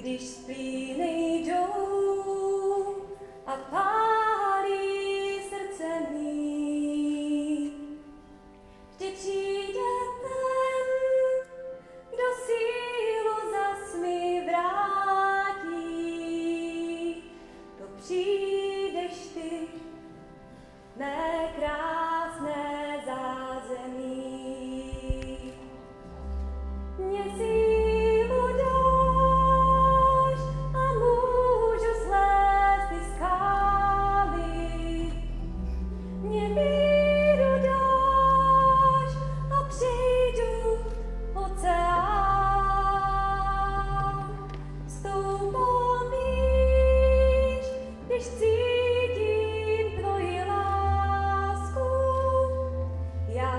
když splíny jdou a pálí srdce mý. Vždy přijde ten, kdo sílu zas mi vrátí. To přijdeš ty, mé když cítím tvoji lásku. Já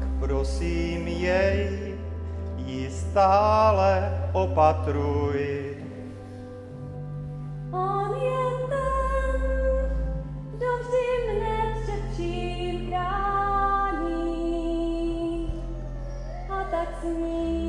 tak prosím jej, ji stále opatruj. On je ten, kdo vždy mne před vším chrání, a tak s ním